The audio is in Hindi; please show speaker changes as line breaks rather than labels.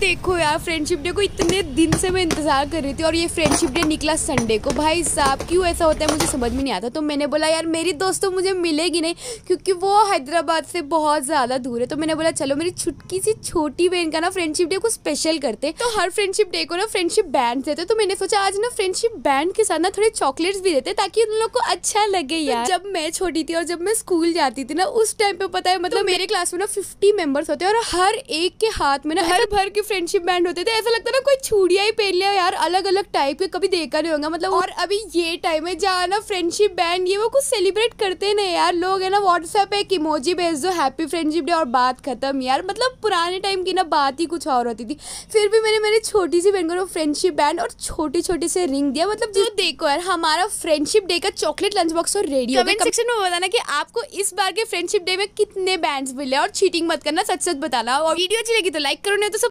देखो यार फ्रेंडशिप डे को इतने दिन से मैं इंतज़ार कर रही थी और ये फ्रेंडशिप डे निकला संडे को। भाई साहब क्यों ऐसा होता है? मुझे समझ में नहीं आता। तो मैंने बोला यार मेरी दोस्त तो मुझे मिलेगी नहीं क्योंकि वो हैदराबाद से बहुत ज़्यादा दूर है। तो मैंने बोला चलो मेरी छुटकी सी छोटी बहन का ना फ्रेंडशिप डे को स्पेशल करते तो हर फ्रेंडशिप डे को ना फ्रेंडशिप बैंड देते तो मैंने सोचा आज ना फ्रेंडशिप बैंड के साथ ना थोड़े चॉकलेट्स भी देते ताकि उन लोग को अच्छा लगे तो यार। जब मैं छोटी थी और जब मैं स्कूल जाती थी ना उस टाइम पे पता है मतलब तो मेरे क्लास में ना फिफ्टी मेंबर्स होते हैं और हर एक के हाथ में ना हर भर के फ्रेंडशिप बैंड होते थे ऐसा लगता ना कोई छुड़िया ही पहन लिया यार अलग अलग टाइप के कभी देखा नहीं होगा मतलब और अभी ये टाइम है जहाँ ना फ्रेंडशिप बैंड ये वो कुछ सेलिब्रेट करते नहीं यार लोग है ना व्हाट्सएप पे एक इमोजी भेज दो हैप्पी फ्रेंडशिप डे और बात खत्म यार मतलब पुराने टाइम की ना बात ही कुछ और होती थी। फिर भी मैंने मेरी छोटी सी बहन को फ्रेंडशिप बैंड और छोटी छोटी से रिंग दिया मतलब जो देखो यार हमारा फ्रेंडशिप डे का चॉकलेट लंच बॉक्स और रेडियो कमेंट सेक्शन में बताना कि आपको इस बार के फ्रेंडशिप डे में कितने बैंड्स मिले और चीटिंग मत करना सच सच बताना। और वीडियो अच्छी लगी तो लाइक करो नहीं तो